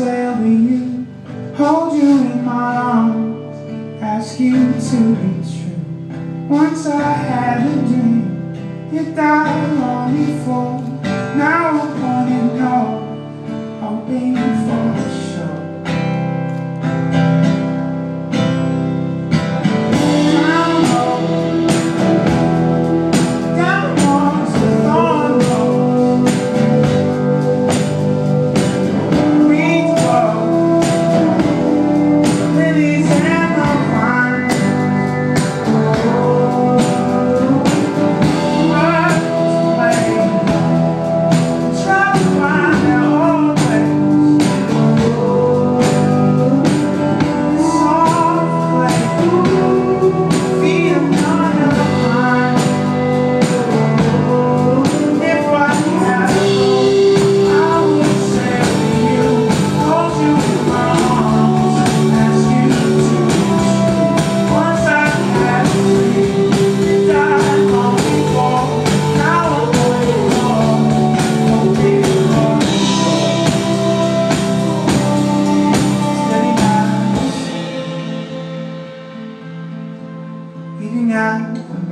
sail with you, hold you in my arms, ask you to be true. Once I had a dream.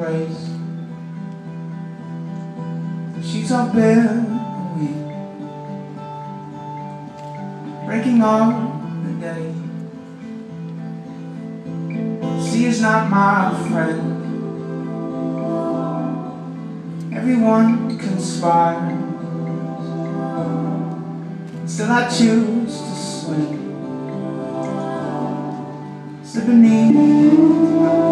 grace. She's unbearably breaking on the day. She is not my friend. Everyone conspires. Still I choose to swim. Slip beneath